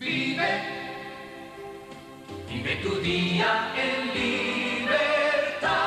Vive, vive tu día en libertà.